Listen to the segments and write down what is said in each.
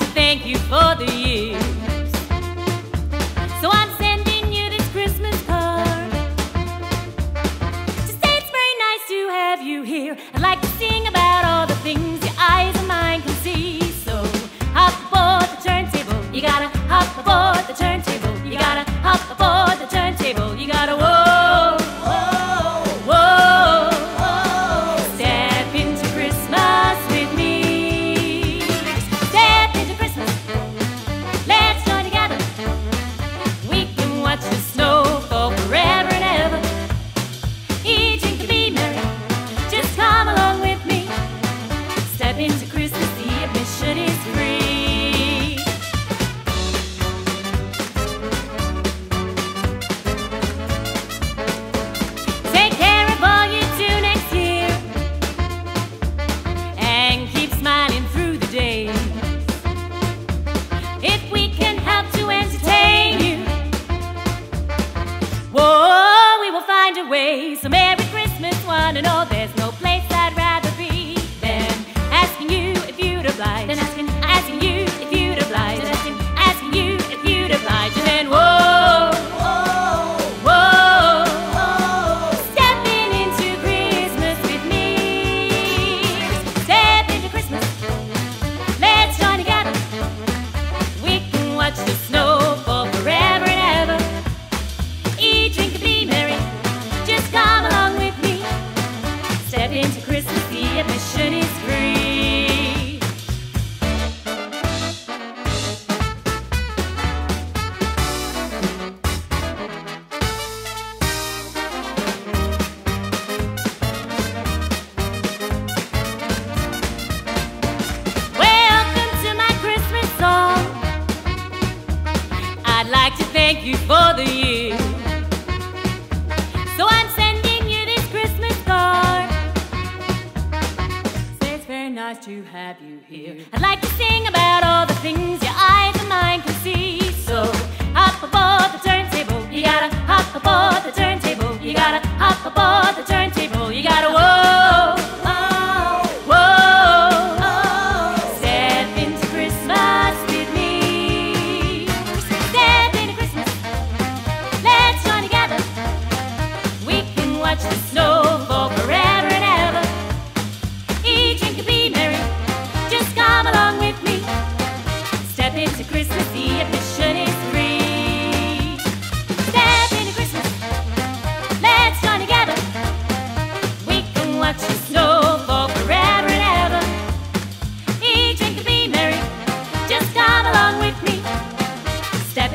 to thank you for the years. So I thank you for the year. So I'm sending you this Christmas card. Say it's very nice to have you here. I'd like to sing about all the things your eyes and mine can see. So up above the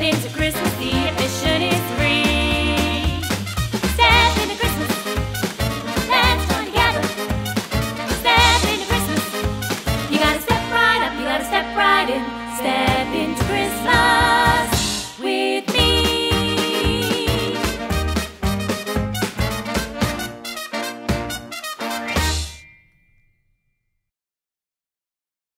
into Christmas, the ambition is free. Step into Christmas, let's join together. Step into Christmas, you gotta step right up, you gotta step right in. Step